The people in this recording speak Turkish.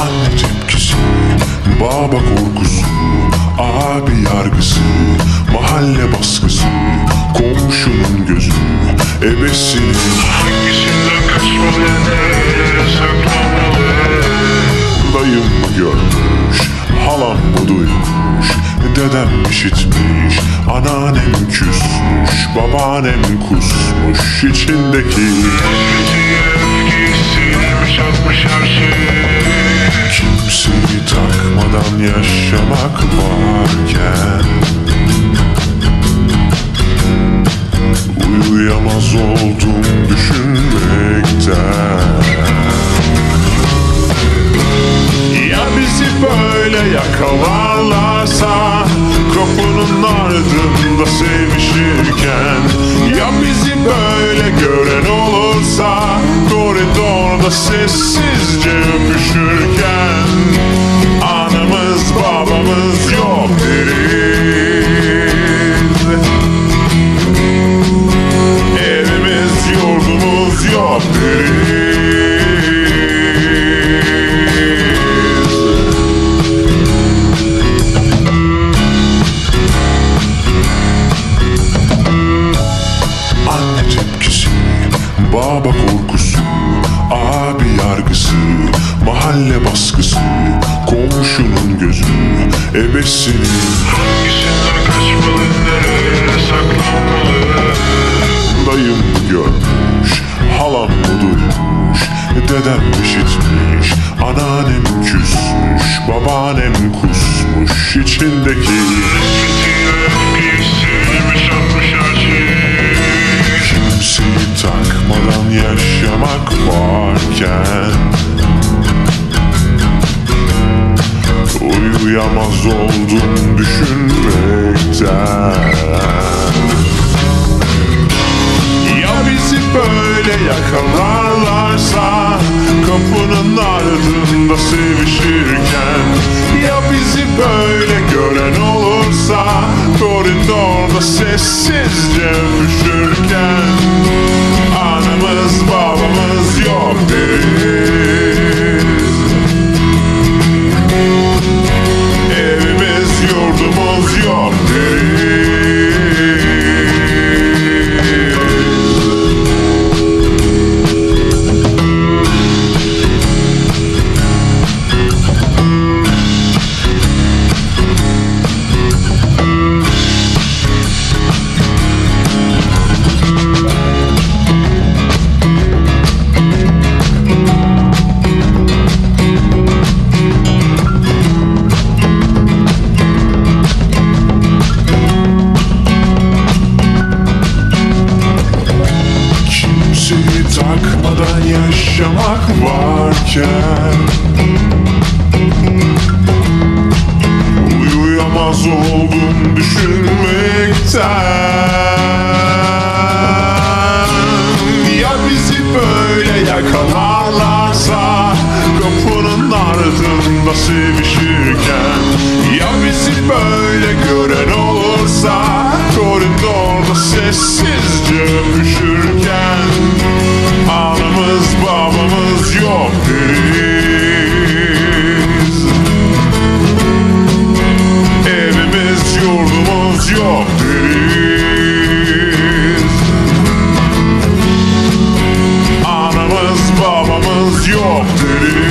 Anne tepkisi, baba korkusu Abi yargısı, mahalle baskısı Komşunun gözü, ebesinin Hangisinden kaçmalı, nereye saklanmalı? Dayım görmüş, halam bu duymuş Dedem işitmiş, anneannem küsmüş Babaannem kusmuş içindeki yaşamak varken Uyuyamaz oldum düşünmekten. Ya bizi böyle yakalarlarsa Kapının ardında sevişirken Ya bizi böyle gören olursa Koridorda sessizce öpüşürken baba korkusu, abi yargısı, mahalle baskısı, komşunun gözü, ebesinin Hangisinden kaçmalı nerelere saklanmalı? Dayım görmüş, halam bu duymuş, dedem işitmiş, anneannem küsmüş, babaannem kusmuş içindeki Kötüye Uyuyamaz oldum düşünmekten. Ya bizi böyle yakalarlarsa Kapının ardında sevişirken Ya bizi böyle gören olursa Koridorda sessizce öpüşürken yaşamak varken Uyuyamaz oldum düşünmekten. Ya bizi böyle yakalarlarsa Kapının ardında sevişirken. Ya bizi böyle gören olursa Koridorda sessizce city.